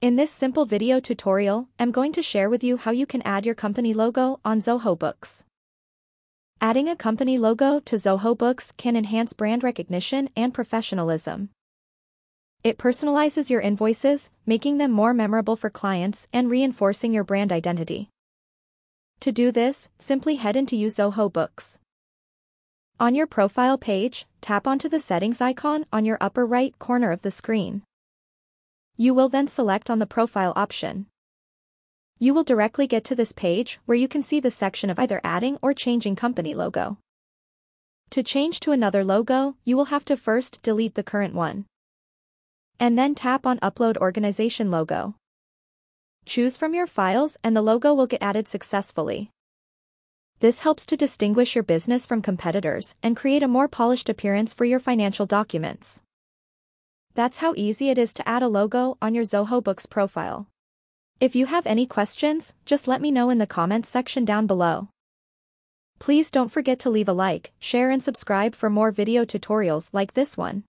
In this simple video tutorial, I'm going to share with you how you can add your company logo on Zoho Books. Adding a company logo to Zoho Books can enhance brand recognition and professionalism. It personalizes your invoices, making them more memorable for clients and reinforcing your brand identity. To do this, simply head into Zoho Books. On your profile page, tap onto the settings icon on your upper right corner of the screen. You will then select on the profile option. You will directly get to this page where you can see the section of either adding or changing company logo. To change to another logo, you will have to first delete the current one. And then tap on Upload Organization logo. Choose from your files and the logo will get added successfully. This helps to distinguish your business from competitors and create a more polished appearance for your financial documents. That's how easy it is to add a logo on your Zoho Books profile. If you have any questions, just let me know in the comments section down below. Please don't forget to leave a like, share and subscribe for more video tutorials like this one.